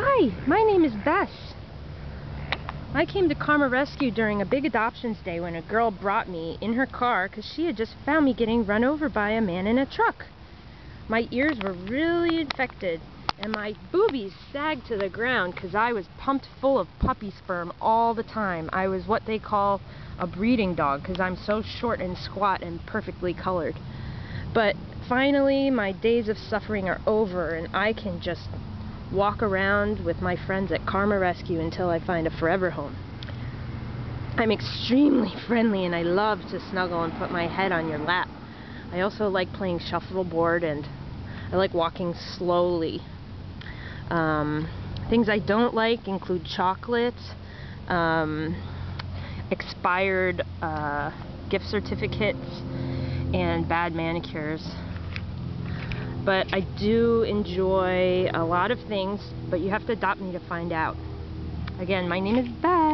Hi, my name is Bess. I came to Karma Rescue during a big adoptions day when a girl brought me in her car because she had just found me getting run over by a man in a truck. My ears were really infected and my boobies sagged to the ground because I was pumped full of puppy sperm all the time. I was what they call a breeding dog because I'm so short and squat and perfectly colored. But finally my days of suffering are over and I can just walk around with my friends at Karma Rescue until I find a forever home. I'm extremely friendly and I love to snuggle and put my head on your lap. I also like playing shuffleboard and I like walking slowly. Um, things I don't like include chocolate, um, expired uh, gift certificates, and bad manicures but I do enjoy a lot of things, but you have to adopt me to find out. Again, my name is Bess.